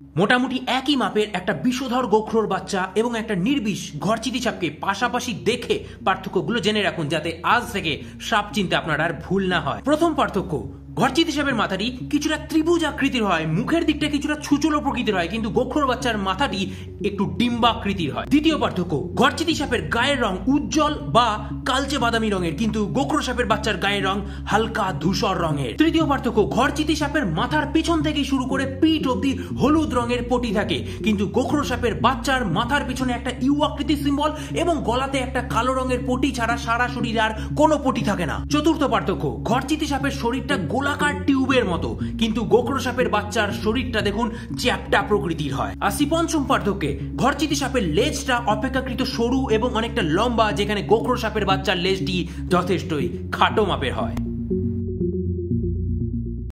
মোটামুটি একই মাপের একটা বিষধর গোখরোর বাচ্চা এবং একটা নির্বিষ ঘরচিতি সাপকে পাশাপাশি দেখে পার্থক্যগুলো জেনে রাখুন যাতে আজ থেকে সাপ চিনতে আপনার আর ভুল না হয়। প্রথম পার্থক্য ঘরচিতি সাপের মাথাটি কিছুটা ত্রিভুজ আকৃতির হয়। মুখের দিকটা কিছুটা ছুচলো প্রকৃতির হয়, কিন্তু গোখরোর বাচ্চার মাথাটি একটু ডিম্বাকৃতির হয়। দ্বিতীয় পার্থক্য ঘরচিতি সাপের গায়ের রং উজ্জ্বল বা কালচে বাদামি রঙের, কিন্তু গোখরো সাপের বাচ্চার গায়ের রং হালকা ধূসর রঙের। তৃতীয় পার্থক্য ঘরচিতি সাপের মাথার পিছন থেকে শুরু করে পিঠ অব্দি হলুদ রঙের পটি থাকে, কিন্তু গোখরো সাপের বাচ্চার মাথার পিছনে একটা ইউ আকৃতির সিম্বল এবং গলাতে একটা কালো রঙের পটি ছাড়া সারা শরীরে আর কোনো পটি থাকে না। চতুর্থ পার্থক্য ঘরচিতি সাপের শরীরটা গোলাকার টিউবের মতো। কিন্তু গোখরো সাপের বাচ্চার শরীরটা দেখুন চ্যাপটা প্রকৃতির হয়। আসি পঞ্চম পার্থক্যে, ঘরচিতি সাপের লেজটা অপেক্ষাকৃত সরু এবং অনেকটা লম্বা, যেখানে গোখরো সাপের বাচ্চার লেজটি যথেষ্টই খাটো মাপের হয়।